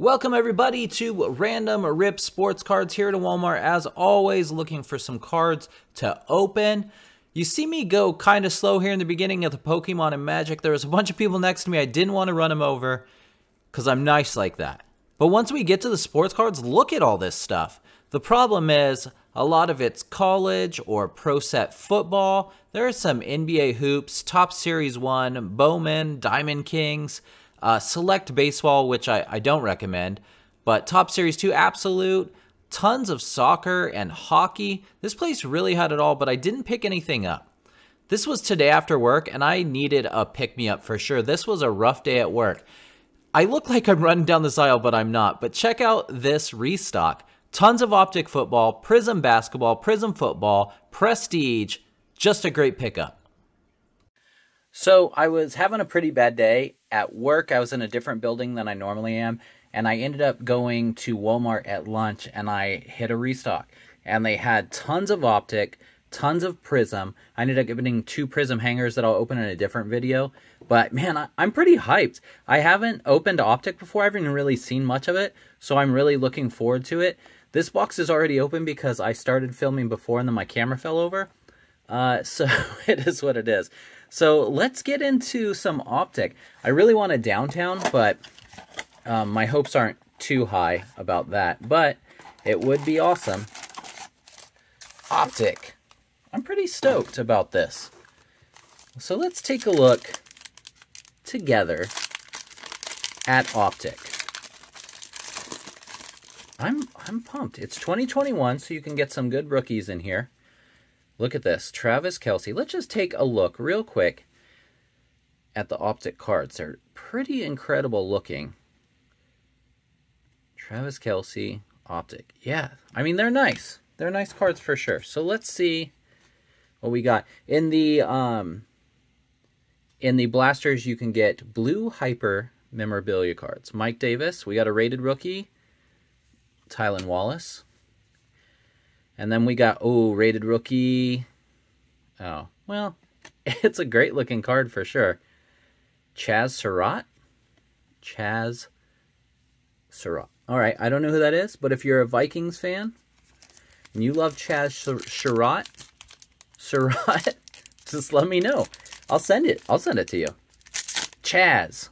Welcome everybody to Random Rip Sports Cards here at Walmart. As always, looking for some cards to open. You see me go kind of slow here in the beginning of the Pokemon and Magic. There was a bunch of people next to me. I didn't want to run them over because I'm nice like that. But once we get to the sports cards, look at all this stuff. The problem is a lot of it's college or pro set football. There are some NBA hoops, Topps Series 1, Bowman, Diamond Kings, uh, select baseball, which I, I don't recommend, but Topps Series 2 Absolute, tons of soccer and hockey. This place really had it all, but I didn't pick anything up. This was today after work, and I needed a pick me up for sure. This was a rough day at work. I look like I'm running down this aisle, but I'm not. But check out this restock. Tons of optic football, prism basketball, prism football, prestige. Just a great pickup. So I was having a pretty bad day at work. I was in a different building than I normally am, and I ended up going to Walmart at lunch and I hit a restock. And they had tons of optic, tons of prism. I ended up getting two prism hangers that I'll open in a different video. But man, I, am pretty hyped. I haven't opened optic before. I haven't really seen much of it, so I'm really looking forward to it. This box is already open because I started filming before and then my camera fell over. Uh, so it is what it is. So let's get into some optic. I really want a downtown, but um, my hopes aren't too high about that. But it would be awesome. Optic. I'm pretty stoked about this. So let's take a look together at Optic. I'm I'm pumped. It's 2021, so you can get some good rookies in here. Look at this. Travis Kelce. Let's just take a look real quick at the optic cards. They're pretty incredible looking. Travis Kelce optic. Yeah, I mean, they're nice. They're nice cards for sure. So let's see what we got. In the um in the blasters, you can get blue hyper memorabilia cards. Mike Davis, we got a rated rookie. Tylan Wallace. And then we got, oh, rated rookie. Oh, well, it's a great looking card for sure. Chaz Surratt? Chaz Surratt. All right, I don't know who that is, but if you're a Vikings fan and you love Chaz Surratt, Surratt, just let me know. I'll send it. I'll send it to you. Chaz.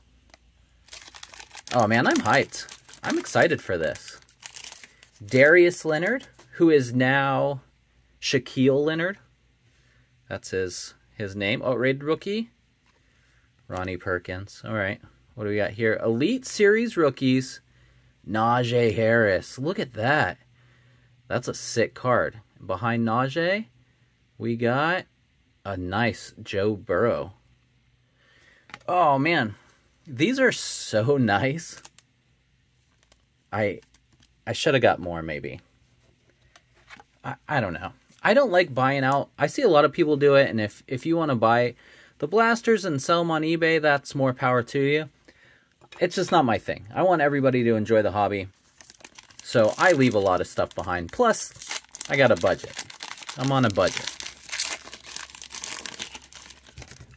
Oh man, I'm hyped. I'm excited for this. Darius Leonard who is now Shaquille Leonard. That's his his name. Oh, rated rookie. Ronnie Perkins. All right. What do we got here? Elite Series rookies. Najee Harris. Look at that. That's a sick card. Behind Najee, we got a nice Joe Burrow. Oh man, these are so nice. I I should have got more maybe. I, I don't know. I don't like buying out. I see a lot of people do it, and if if you want to buy the blasters and sell them on eBay, that's more power to you. It's just not my thing. I want everybody to enjoy the hobby. So I leave a lot of stuff behind. Plus, I got a budget. I'm on a budget.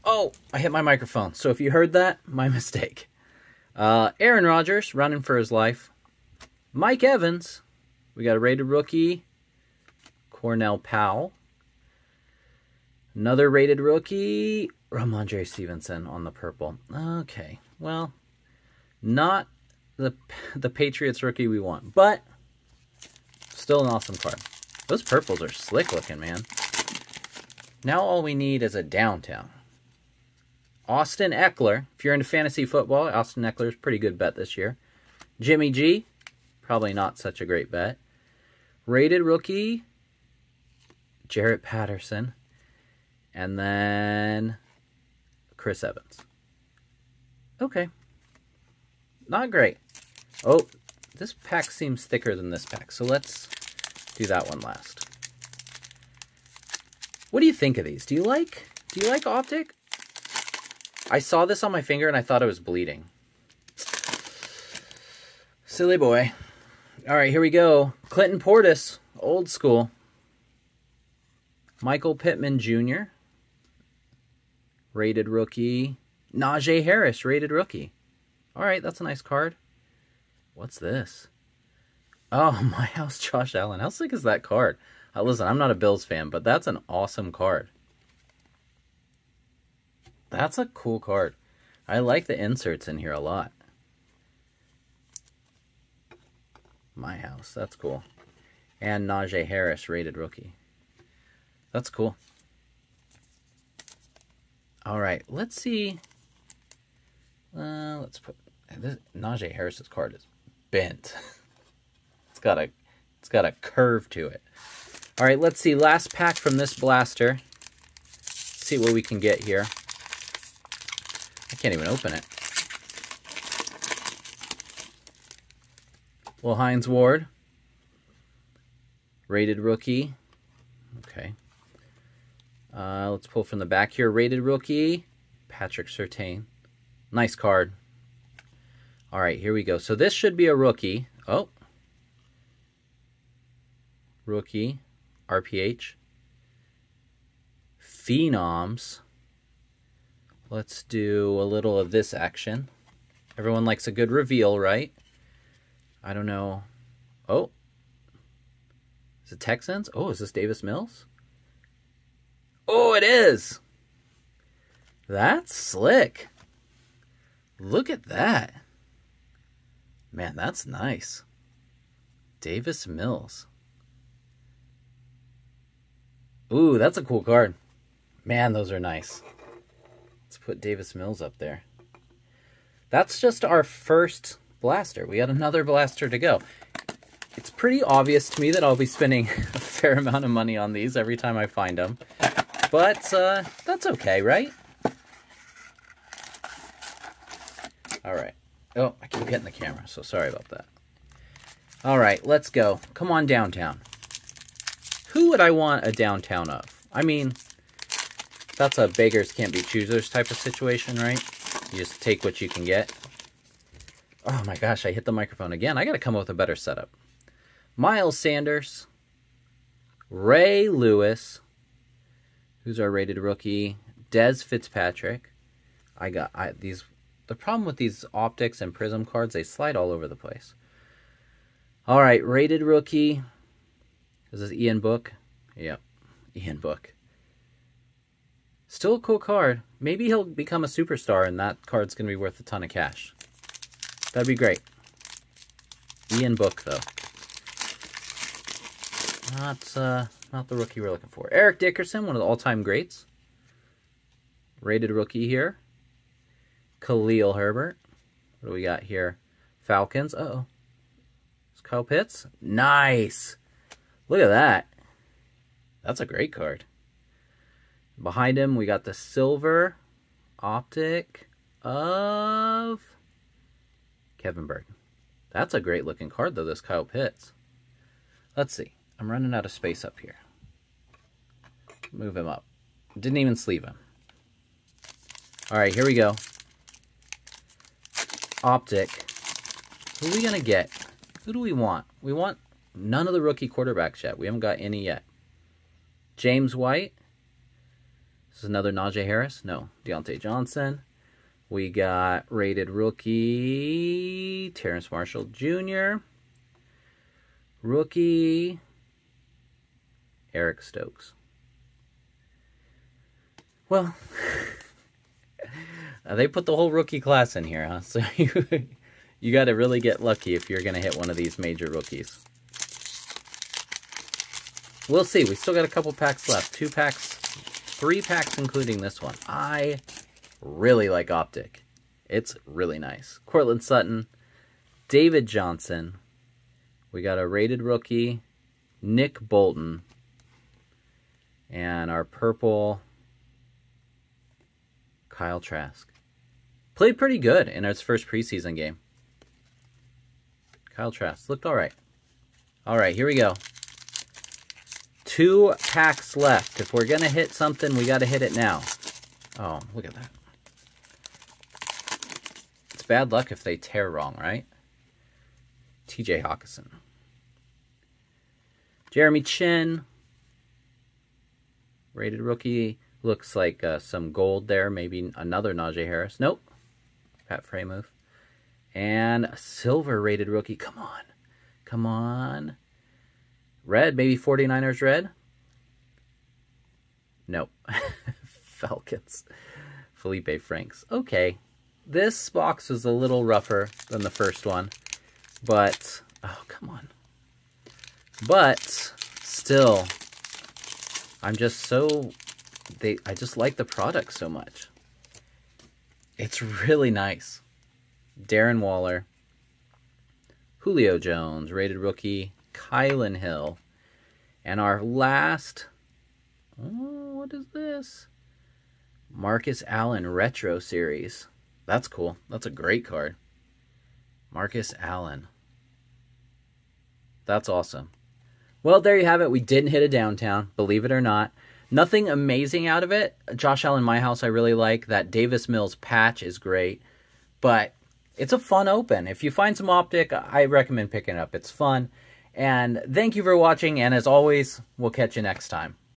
Oh, I hit my microphone. So if you heard that, my mistake. Uh, Aaron Rodgers running for his life. Mike Evans. We got a rated rookie. Cornell Powell. Another rated rookie, Rhamondre Stevenson on the purple. Okay, well, not the the Patriots rookie we want, but still an awesome card. Those purples are slick looking, man. Now all we need is a downtown. Austin Ekeler, If you're into fantasy football, Austin Ekeler is pretty good bet this year. Jimmy G, probably not such a great bet. Rated rookie, Jaret Patterson, and then Chris Evans. Okay. Not great. Oh, this pack seems thicker than this pack, so let's do that one last. What do you think of these? Do you like do you like optic? I saw this on my finger and I thought it was bleeding. Silly boy. All right, here we go. Clinton Portis, old school. Michael Pittman Jr., rated rookie. Najee Harris, rated rookie. All right, that's a nice card. What's this? Oh, my house, Josh Allen. How sick is that card? Uh, listen, I'm not a Bills fan, but that's an awesome card. That's a cool card. I like the inserts in here a lot. My house. That's cool. And Najee Harris, rated rookie. That's cool. All right, let's see. Uh, let's put this Najee Harris's card is bent. it's got a it's got a curve to it. All right, let's see. Last pack from this blaster. Let's see what we can get here. I can't even open it. Well, Hines Ward. Rated rookie. Okay. Uh, let's pull from the back here. Rated rookie. Patrick Surtain. Nice card. All right, here we go. So this should be a rookie. Oh. Rookie. RPH. Phenoms. Let's do a little of this action. Everyone likes a good reveal, right? I don't know. Oh. Is it Texans? Oh, is this Davis Mills? Oh, it is. That's slick. Look at that. Man, that's nice. Davis Mills. Ooh, that's a cool card. Man, those are nice. Let's put Davis Mills up there. That's just our first blaster. We had another blaster to go. It's pretty obvious to me that I'll be spending a fair amount of money on these every time I find them. But uh, that's okay, right? All right. Oh, I keep hitting the camera, so sorry about that. All right, let's go. Come on downtown. Who would I want a downtown of? I mean, that's a beggars can't be choosers type of situation, right? You just take what you can get. Oh my gosh, I hit the microphone again. I got to come up with a better setup. Miles Sanders, Ray Lewis, who's our rated rookie, Dez Fitzpatrick. I got I, these. The problem with these optics and prism cards, they slide all over the place. All right, rated rookie. Is this Ian Book? Yep, Ian Book. Still a cool card. Maybe he'll become a superstar and that card's going to be worth a ton of cash. That'd be great. Ian Book, though. Not, uh, not the rookie we're looking for. Eric Dickerson, one of the all-time greats. Rated rookie here. Khalil Herbert. What do we got here? Falcons. Uh oh It's Kyle Pitts. Nice. Look at that. That's a great card. Behind him, we got the silver optic of Kevin Burton. That's a great looking card, though, this Kyle Pitts. Let's see. I'm running out of space up here. Move him up. Didn't even sleeve him. All right, here we go. Optic. Who are we going to get? Who do we want? We want none of the rookie quarterbacks yet. We haven't got any yet. James White. This is another Najee Harris. No, Diontae Johnson. We got rated rookie Terrace Marshall Jr. Rookie Eric Stokes. Well, uh, they put the whole rookie class in here, huh? So you, you got to really get lucky if you're going to hit one of these major rookies. We'll see. We still got a couple packs left. Two packs, three packs including this one. I really like Optic. It's really nice. Courtland Sutton, David Johnson. We got a rated rookie, Nick Bolton. And our purple, Kyle Trask. Played pretty good in his first preseason game. Kyle Trask looked all right. All right, here we go. Two packs left. If we're going to hit something, we got to hit it now. Oh, look at that It's bad luck if they tear wrong, right? TJ Hockenson. Jeremy Chinn. Rated rookie. Looks like uh, some gold there. Maybe another Najee Harris. Nope. Pat Freiermuth. And a silver rated rookie. Come on. Come on. Red, maybe 49ers red. Nope. Falcons. Felipe Franks. Okay. This box is a little rougher than the first one. But, oh, come on. But, still, I'm just so, they. I just like the product so much. It's really nice. Darren Waller. Julio Jones, rated rookie. Kylin Hill. And our last, oh, what is this? Marcus Allen Retro Series. That's cool. That's a great card. Marcus Allen. That's awesome. Well, there you have it. We didn't hit a downtown, believe it or not. Nothing amazing out of it. Josh Allen My House I really like. That Davis Mills patch is great. But it's a fun open. If you find some optic, I recommend picking it up. It's fun. And thank you for watching, and as always, we'll catch you next time.